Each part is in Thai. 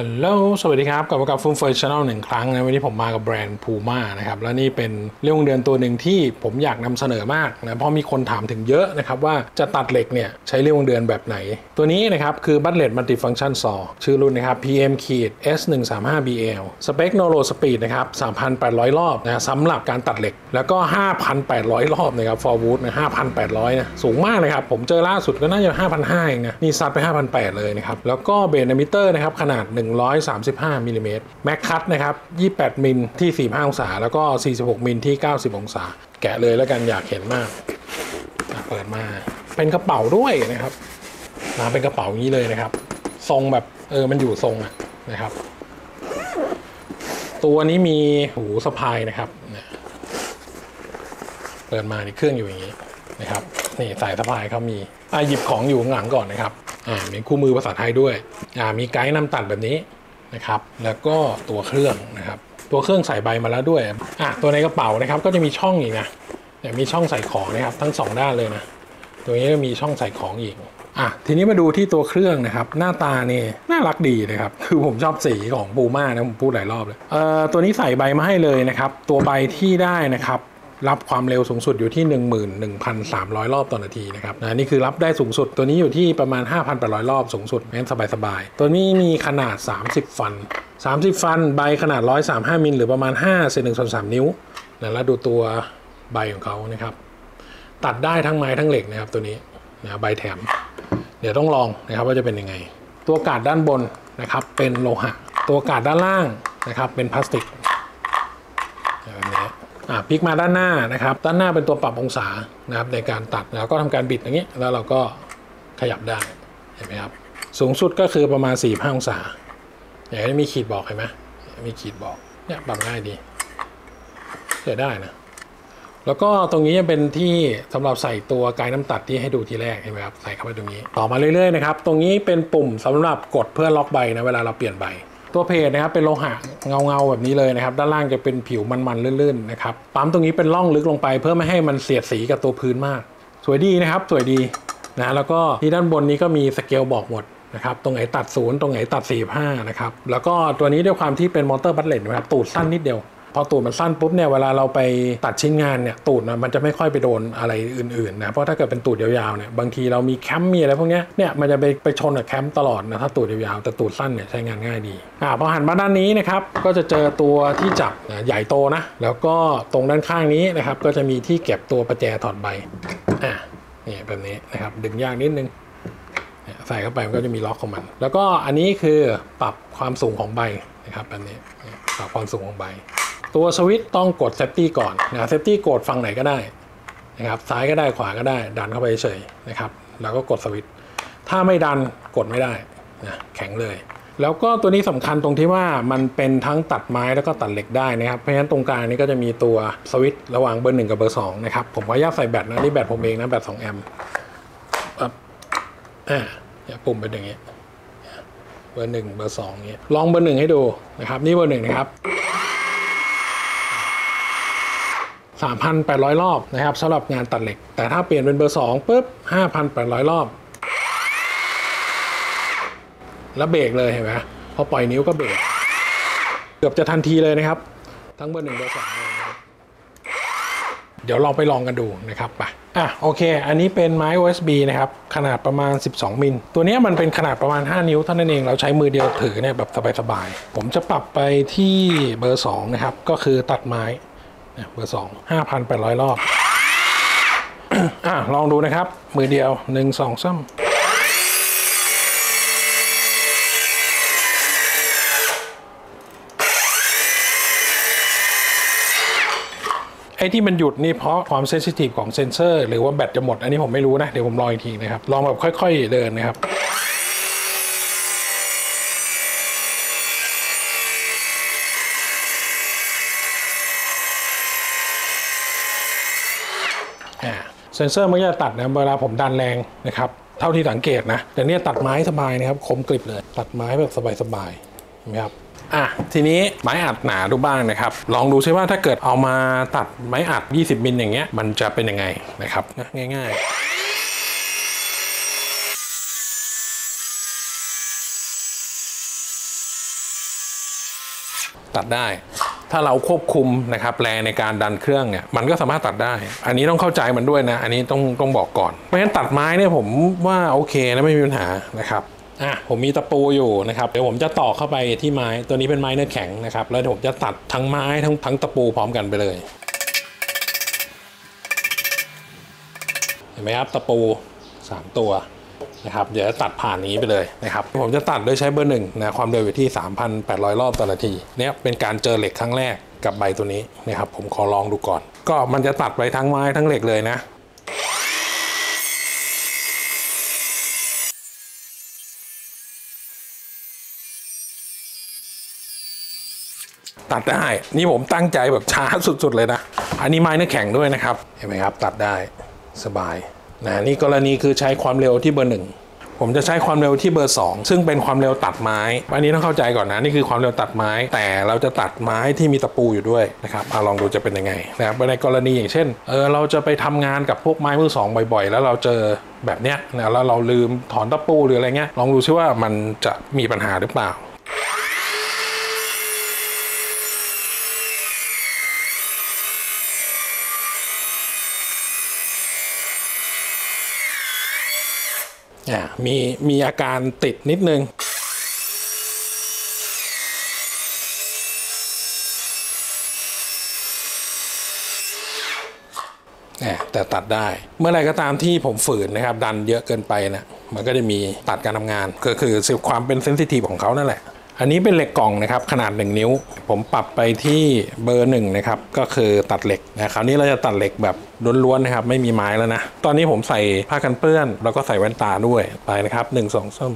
ฮัลโหล สวัสดีครับ กลับมากับฟูมเฟอร์ช n แนลหนึ่งครั้งนะ วันนี้ผมมากับแบรนด์พูม่านะครับ และนี่เป็นเลื่อยวงเดือนตัวหนึ่งที่ผมอยากนำเสนอมากนะ เพราะมีคนถามถึงเยอะนะครับว่าจะตัดเหล็กเนี่ยใช้เลื่อยวงเดือนแบบไหน ตัวนี้นะครับคือ brushless multi-function saw ชื่อรุ่นนะครับ PM ขีด S 1 3 5 BL สเปค no load speed นะครับ 3,800 รอบนะสำหรับการตัดเหล็ก แล้วก็ 5,800 รอบนะครับ for wood นะ5,800 นะ สูงมากเลยครับ ผมเจอล่าสุดก็น่าจะ5,500เองนะ นี่ซัดไป5,800เลยนะครับ แล้วก็ blade diameter นะครับขนาด135มิลลิเมตร max cut นะครับ 28 มิลที่ 45 องศา แล้วก็ 46 มิลที่ 90 องศา แกะเลยแล้วกันอยากเห็นมาก เปิดมา เป็นกระเป๋าด้วยนะครับ มาเป็นกระเป๋านี้เลยนะครับ ทรงแบบเออมันอยู่ทรงอะนะครับ ตัวนี้มีหูสะพายนะครับ เปิดมาในเครื่องอยู่อย่างนี้นะครับนี่สายสะพายเขามีอะหยิบของอยู่ข้างหลังก่อนนะครับอ่ามีคู่มือภาษาไทยด้วย มีไกด์นำตัดแบบนี้นะครับ แล้วก็ตัวเครื่องนะครับ ตัวเครื่องใส่ใบมาแล้วด้วยอะตัวในกระเป๋านะครับก็จะมีช่องอีกนะเนี่มีช่องใส่ของนะครับ ทั้งสองด้านเลยนะตัวนี้ก็มีช่องใส่ของอีกอะทีนี้มาดูที่ตัวเครื่องนะครับ หน้าตานี่น่ารักดีนะครับ คือผมชอบสีของปูม่านะผมพูดหลายรอบเลยเอ่อตัวนี้ใส่ใบมาให้เลยนะครับ ตัวใบที่ได้นะครับ รับความเร็วสูงสุดอยู่ที่ 11,300 รอบต่อนาทีนะครับนี่คือรับได้สูงสุดตัวนี้อยู่ที่ประมาณ 5,800 รอบสูงสุดงั้นสบายๆ ตัวนี้มีขนาด 30 ฟัน 30 ฟันใบขนาด 135 มิลหรือประมาณ5เซน1ส่วน3นิ้วนะแล้วดูตัวใบของเขานะครับ ตัดได้ทั้งไม้ทั้งเหล็กนะครับตัวนี้นะใบแถม เดี๋ยวต้องลองนะครับว่าจะเป็นยังไง ตัวกาดด้านบนนะครับเป็นโลหะ ตัวกาดด้านล่างนะครับเป็นพลาสติก พลิกมาด้านหน้านะครับ ด้านหน้าเป็นตัวปรับองศานะครับในการตัดแล้วก็ทำการบิดอย่างนี้ แล้วเราก็ขยับได้เห็นไหมครับ สูงสุดก็คือประมาณ 4 5 องศาอย่างนี้มีขีดบอกเห็นไหมมีขีดบอกเนี่ยปรับง่ายดีใช้ได้นะแล้วก็ตรงนี้จะเป็นที่สำหรับใส่ตัวไกด์น้ำตัดที่ให้ดูทีแรกเห็นไหมครับใส่เข้าไปตรงนี้ ต่อมาเรื่อยๆนะครับ ตรงนี้เป็นปุ่มสำหรับกดเพื่อล็อกใบนะเวลาเราเปลี่ยนใบ ตัวเพจนะครับเป็นโลหะเงาๆแบบนี้เลยนะครับ ด้านล่างจะเป็นผิวมันๆลื่นๆนะครับปั๊มตรงนี้เป็นร่องลึกลงไปเพื่อไม่ให้มันเสียดสีกับตัวพื้นมาก สวยดีนะครับ สวยดีนะแล้วก็ที่ด้านบนนี้ก็มีสเกลบอกหมดนะครับตรงไหนตัดศูนย์ตรงไหนตัด45นะครับแล้วก็ตัวนี้ด้วยความที่เป็นมอเตอร์ brushless นะครับตูดสั้นนิดเดียว พอตูดมันสั้นปุ๊บเนี่ยเวลาเราไปตัดชิ้นงานเนี่ยตูดมันจะไม่ค่อยไปโดนอะไรอื่นๆนะเพราะถ้าเกิดเป็นตูดยาวๆเนี่ยบางทีเรามี clamp มีอะไรพวกเนี้ยเนี่ยมันจะไปไปชนกับ clamp ตลอดนะถ้าตูดยาวๆแต่ตูดสั้นเนี่ยใช้งานง่ายดีอ่าพอหันมาด้านนี้นะครับก็จะเจอตัวที่จับใหญ่โตนะแล้วก็ตรงด้านข้างนี้นะครับก็จะมีที่เก็บตัวประแจถอดใบอ่านี่แบบนี้นะครับดึงยากนิดนึงใส่เข้าไปมันก็จะมีล็อกของมัน แล้วก็อันนี้คือปรับความสูงของใบนะครับอันนี้ปรับความสูงของใบ ตัวสวิตช์ต้องกด safety ก่อนนะ safety กดฝั่งไหนก็ได้นะครับซ้ายก็ได้ขวาก็ได้ ดันเข้าไปเฉยนะครับ แล้วก็กดสวิตช์ถ้าไม่ดันกดไม่ได้นะแข็งเลย แล้วก็ตัวนี้สำคัญตรงที่ว่ามันเป็นทั้งตัดไม้แล้วก็ตัดเหล็กได้นะครับ เพราะฉะนั้นตรงกลางนี้ก็จะมีตัวสวิตช์ระหว่างเบอร์หนึ่งกับเบอร์สองนะครับ ผมขออนุญาตใส่แบตนะนี่แบตผมเองนะแบต2แอมป์ปั๊บอ่าเนี่ยปุ่มเป็นอย่างเงี้ยเบอร์หนึ่งเบอร์สองเงี้ยลองเบอร์หนึ่งให้ดูนะครับ นี่เบอร์หนึ่งนะครับ สามพันแปดร้อยรอบนะครับสำหรับงานตัดเหล็ก แต่ถ้าเปลี่ยนเป็นเบอร์สองปุ๊บห้าพันแปดร้อยรอบ แล้วเบรกเลยเห็นไหมพอปล่อยนิ้วก็เบรกเกือบจะทันทีเลยนะครับ ทั้งเบอร์หนึ่งเบอร์สองเดี๋ยวลองไปลองกันดูนะครับไปอะโอเค อันนี้เป็นไม้ OSB นะครับ ขนาดประมาณ 12 มิล ตัวนี้มันเป็นขนาดประมาณ 5 นิ้วเท่านั้นเองเราใช้มือเดียวถือเนี่ยแบบสบายๆ ผมจะปรับไปที่เบอร์ 2 นะครับ ก็คือตัดไม้ เนี่ยเบอร์2 5,800รอบอะลองดูนะครับ มือเดียว1 2 3ไอ้ที่มันหยุดนี่เพราะความเซนซิทีฟของเซนเซอร์ หรือว่าแบตจะหมด อันนี้ผมไม่รู้นะ เดี๋ยวผมลองอีกทีนะครับ ลองแบบค่อย ๆ เดินนะครับ เซนเซอร์มันจะตัดนะเวลาผมดันแรงนะครับ เท่าที่สังเกตนะ แต่เนี่ยตัดไม้สบายนะครับ คมกริบเลย ตัดไม้แบบสบายๆเห็นไหมครับอะทีนี้ไม้อัดหนาดูบ้างนะครับ ลองดูซิว่าถ้าเกิดเอามาตัดไม้อัด 20 มิลอย่างเงี้ยมันจะเป็นยังไงนะครับง่าย ๆตัดได้ ถ้าเราควบคุมนะครับแรงในการดันเครื่องเนี่ยมันก็สามารถตัดได้ อันนี้ต้องเข้าใจมันด้วยนะ อันนี้ต้องต้องบอกก่อน เพราะฉะนั้นตัดไม้เนี่ยผมว่าโอเคนะไม่มีปัญหานะครับอะผมมีตะปูอยู่นะครับเดี๋ยวผมจะต่อเข้าไปที่ไม้ตัวนี้เป็นไม้เนื้อแข็งนะครับแล้วเดี๋ยวผมจะตัดทั้งไม้ทั้งทั้งตะปูพร้อมกันไปเลยเห็นไหมครับตะปู 3 ตัว นะครับเดี๋ยวจะตัดผ่านนี้ไปเลยนะครับผมจะตัดโดยใช้เบอร์หนึ่งนะความเร็วอยู่ที่ 3,800 รอบต่อนาทีเนี่ยเป็นการเจอเหล็กครั้งแรกกับใบตัวนี้นะครับผมขอลองดูก่อน ก็มันจะตัดไปทั้งไม้ทั้งเหล็กเลยนะตัดได้ นี่ผมตั้งใจแบบช้าสุดๆเลยนะ อันนี้ไม้เนื้อแข็งด้วยนะครับ เห็นไหมครับ ตัดได้สบาย นะนี่กรณีคือใช้ความเร็วที่เบอร์หนึ่งผมจะใช้ความเร็วที่เบอร์ 2 ซึ่งเป็นความเร็วตัดไม้ อันนี้ต้องเข้าใจก่อนนะ นี่คือความเร็วตัดไม้ แต่เราจะตัดไม้ที่มีตะปูอยู่ด้วยนะครับเอาลองดูจะเป็นยังไงนะครับในกรณีอย่างเช่นเออเราจะไปทำงานกับพวกไม้มือสองบ่อยๆ แล้วเราเจอแบบเนี้ยนะแล้วเราลืมถอนตะปูหรืออะไรเงี้ยลองดูซิว่ามันจะมีปัญหาหรือเปล่า มีมีอาการติดนิดนึงแต่ตัดได้ เมื่อไรก็ตามที่ผมฝืนนะครับ ดันเยอะเกินไปนะมันก็จะมีตัดการทำงาน ก็คือความเป็นเซนซิทีฟของเขานั่นแหละ อันนี้เป็นเหล็กกล่องนะครับขนาด 1 นิ้ว ผมปรับไปที่เบอร์หนึ่งนะครับก็คือตัดเหล็กนะคราวนี้เราจะตัดเหล็กแบบล้วนๆนะครับไม่มีไม้แล้วนะ ตอนนี้ผมใส่ผ้ากันเปื้อน แล้วก็ใส่แว่นตาด้วยไปนะครับ 1 2ส้ม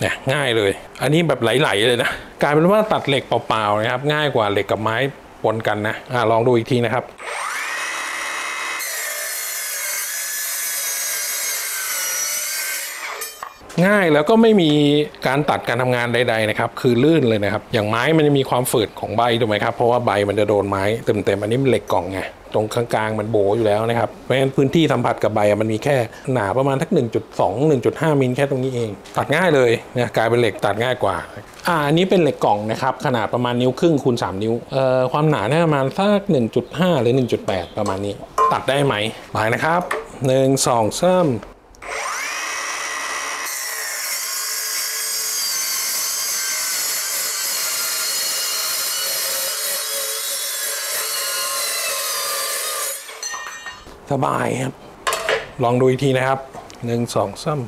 เนี่ยง่ายเลย อันนี้แบบไหลๆเลยนะ กลายเป็นว่าตัดเหล็กเปล่าๆนะครับ ง่ายกว่าเหล็กกับไม้ปนกันนะอ่าลองดูอีกทีนะครับ ง่ายแล้วก็ไม่มีการตัดการทำงานใดๆนะครับคือลื่นเลยนะครับ อย่างไม้มันจะมีความฝืดของใบถูกไหมครับเพราะว่าใบมันจะโดนไม้เต็มๆอันนี้มันเหล็กกล่องไงตรงกลางๆมันโบอยู่แล้วนะครับเพราะฉะนั้นพื้นที่สัมผัสกับใบมันมีแค่หนาประมาณทัก 1.2 1.5 มิลแค่ตรงนี้เอง ตัดง่ายเลยนะกลายเป็นเหล็กตัดง่ายกว่าอ่าอันนี้เป็นเหล็กกล่องนะครับขนาดประมาณนิ้วครึ่งคูณ3นิ้วเอ่อความหนาเนี่ยประมาณสัก1.5 หรือ 1.8 ประมาณนี้ ตัดได้ไหมไปนะครับ 1 2 3 สบายครับ ลองดูอีกทีนะครับหนึ่งสองสาม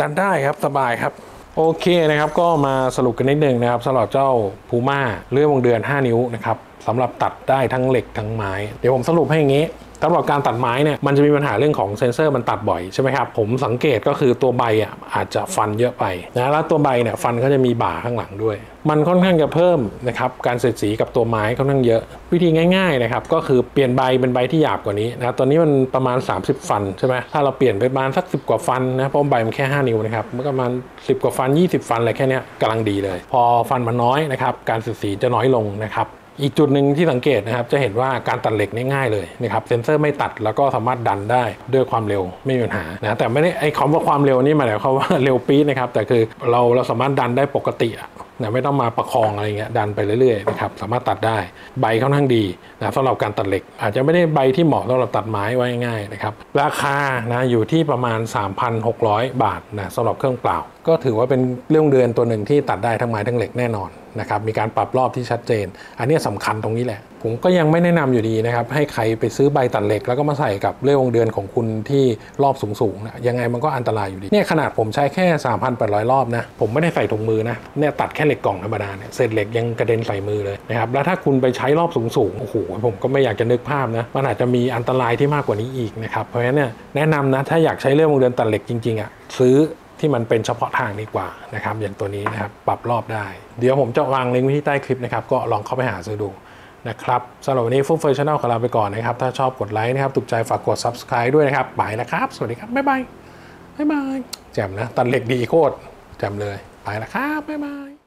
ดันได้ครับ สบายครับ โอเคนะครับ ก็มาสรุปกันนิดนึงนะครับสำหรับเจ้าพูม่าเลื่อยวงเดือน 5 นิ้วนะครับสำหรับตัดได้ทั้งเหล็กทั้งไม้ เดี๋ยวผมสรุปให้อย่างนี้ สำหรับการตัดไม้เนี่ยมันจะมีปัญหาเรื่องของเซนเซอร์มันตัดบ่อยใช่ไหมครับผมสังเกตก็คือตัวใบอะอาจจะฟันเยอะไปนะแล้วตัวใบเนี่ยฟันก็จะมีบ่าข้างหลังด้วย มันค่อนข้างจะเพิ่มนะครับการเสียดสีกับตัวไม้ค่อนข้างเยอะ วิธีง่ายๆนะครับก็คือเปลี่ยนใบเป็นใบที่หยาบกว่านี้นะตอนนี้มันประมาณ 30 ฟันใช่ไหมถ้าเราเปลี่ยนไปประมาณสัก 10 กว่าฟันนะเพราะใบมันแค่ 5 นิ้วนะครับมันก็ประมาณ 10 กว่าฟัน 20 ฟันอะไรแค่นี้กำลังดีเลย พอฟันมันน้อยนะครับการเสียดสีจะน้อยลงนะครับ อีกจุดหนึ่งที่สังเกตนะครับ จะเห็นว่าการตัดเหล็กนี่ง่ายเลยนะครับเซนเซอร์ไม่ตัดแล้วก็สามารถดันได้ด้วยความเร็วไม่มีปัญหานะแต่ไม่ได้ไอ้คำว่าความเร็วนี่หมายความว่าเร็วปี๊ดนะครับแต่คือเราเราสามารถดันได้ปกติอะนะไม่ต้องมาประคองอะไรเงี้ยดันไปเรื่อยๆนะครับสามารถตัดได้ใบค่อนข้างดีนะสำหรับการตัดเหล็ก อาจจะไม่ได้ใบที่เหมาะสำหรับตัดไม้ไว้ง่ายๆนะครับราคานะอยู่ที่ประมาณ 3,600 บาทนะสำหรับเครื่องเปล่า ก็ถือว่าเป็นเรื่องเดือนตัวหนึ่งที่ตัดได้ทั้งไม้ทั้งเหล็กแน่นอนนะครับมีการปรับรอบที่ชัดเจน อันนี้สำคัญตรงนี้แหละ ผมก็ยังไม่แนะนำอยู่ดีนะครับให้ใครไปซื้อใบตัดเหล็กแล้วก็มาใส่กับเลื่องเดือนของคุณที่รอบสูงๆนะยังไงมันก็อันตรายอยู่ดีเนี่ยขนาดผมใช้แค่ 3,800 รอบนะผมไม่ได้ใส่ถุงมือนะเนี่ยตัดแค่เหล็กกล่องธรรมดาเนี่ยเศษเหล็กยังกระเด็นใส่มือเลยนะครับแล้วถ้าคุณไปใช้รอบสูงๆโอ้โหผมก็ไม่อยากจะนึกภาพนะมันอาจจะมีอันตรายที่มากกว่านี้อีกนะครับเพราะฉะนั้นเนี่ยแนะนำนะถ้าอยากใช้เลื่อยวงเดือนตัดเหล็กจริงๆอะซื้อ ที่มันเป็นเฉพาะทางดีกว่านะครับ อย่างตัวนี้นะครับปรับรอบได้ เดี๋ยวผมจะวางลิงก์ไว้ที่ใต้คลิปนะครับ ก็ลองเข้าไปหาซื้อดูนะครับสำหรับวันนี้ฟุ่มเฟยช n แนลของเราไปก่อนนะครับ ถ้าชอบกดไลค์นะครับถูกใจฝากกด subscribe ด้วยนะครับไปนะครับ สวัสดีครับ บ๊ายบาย บ๊ายบายแจ่มนะตัดเหล็กดีโคตรแจ่มเลยไปนะครับ บ๊ายบาย